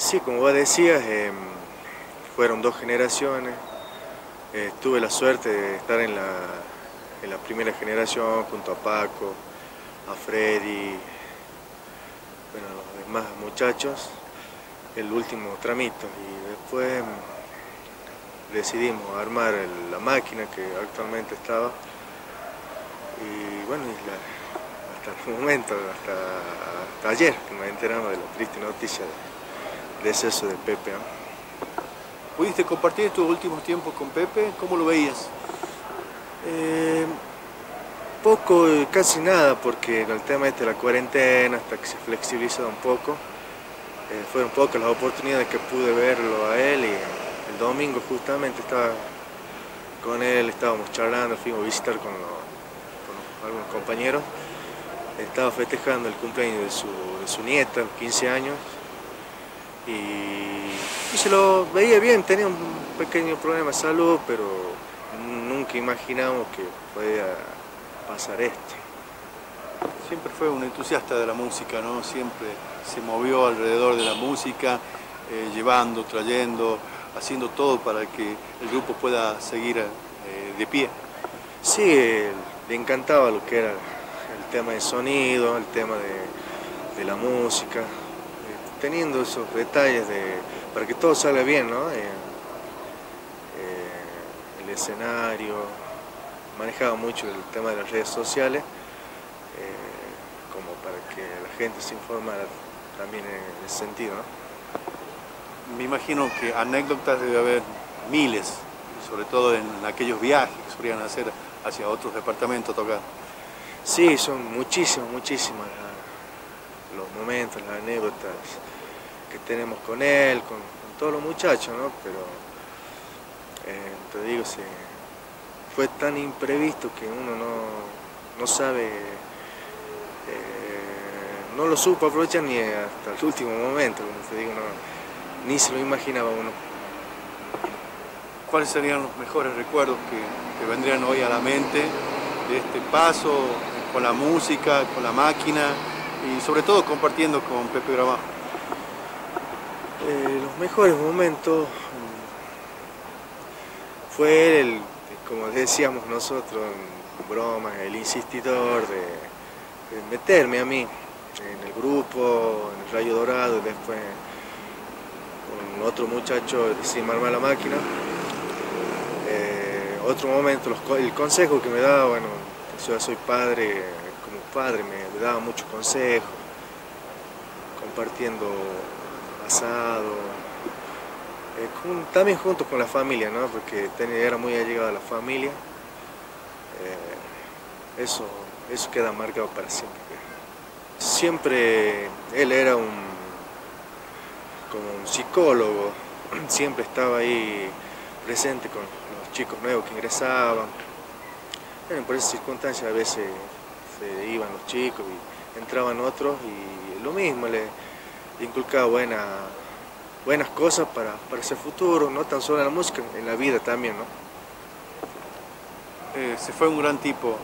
Sí, como vos decías, em, fueron dos generaciones. Eh, tuve la suerte de estar en la, en la primera generación junto a Paco, a Freddy, bueno, los demás muchachos, el último tramito. Y después em, decidimos armar la máquina que actualmente estaba. Y bueno, hasta el momento, hasta, ayer, que nos enteramos de la triste noticia del deceso de Pepe. ¿Pudiste compartir estos últimos tiempos con Pepe? ¿Cómo lo veías? Eh, poco, eh, casi nada, porque el tema este de la cuarentena, hasta que se flexibiliza un poco, eh, fueron pocas las oportunidades que pude verlo a él y el domingo justamente estaba con él, estábamos charlando, fuimos a visitar con, algunos compañeros, estaba festejando el cumpleaños de su nieta, 15 años, y, y se lo veía bien, tenía un pequeño problema de salud, pero nunca imaginamos que podía pasar esto. Siempre fue un entusiasta de la música, ¿no? Siempre se movió alrededor de la música, eh, llevando, trayendo, haciendo todo para que el grupo pueda seguir eh, de pie. Sí, le encantaba lo que era el tema de sonido, el tema de, de la música, teniendo esos detalles de, para que todo salga bien, ¿no? Eh, eh, el escenario, manejaba mucho el tema de las redes sociales, eh, como para que la gente se informara también en ese sentido, ¿no? Me imagino que anécdotas debe haber miles, sobre todo en aquellos viajes que solían hacer hacia otros departamentos a tocar. Sí, son muchísimas, muchísimas los momentos, las anécdotas que tenemos con él, con, todos los muchachos, ¿no? Pero, eh, te digo, fue tan imprevisto que uno no, no sabe, eh, no lo supo aprovechar ni hasta el último momento, como te digo, ni se lo imaginaba uno. ¿Cuáles serían los mejores recuerdos que, que vendrían hoy a la mente de este paso con la música, con la máquina y sobre todo compartiendo con Pepe Gramajo? Eh, los mejores momentos mm, fue el, como decíamos nosotros, en bromas, el insistidor de, de meterme a mí en el grupo, en el Rayo Dorado, y después con otro muchacho decidimos armar la máquina. Eh, otro momento, los el consejo que me daba, bueno, yo soy padre, como padre me, daba muchos consejos, compartiendo asado, eh, también junto con la familia, ¿no? porque tenía- era muy allegado a la familia. Eh, eso, eso queda marcado para siempre. Siempre él era un, como un psicólogo, siempre estaba ahí presente con los chicos nuevos que ingresaban. Por esas circunstancias a veces se iban los chicos y entraban otros y lo mismo, le inculcaba buena, buenas cosas para, para ese futuro, no tan solo en la música, en la vida también, ¿no? Eh, se fue un gran tipo,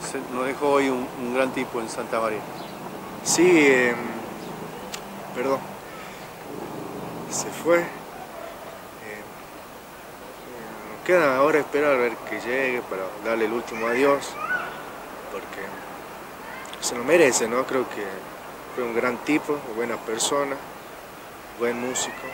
se- nos dejó hoy un, un gran tipo en Santa María. Sí, em, perdón, se fue. Em, eh, nos queda ahora esperar a ver que llegue para darle el último adiós, porque se lo merece, ¿no? Creo que fue un gran tipo, buena persona, buen músico.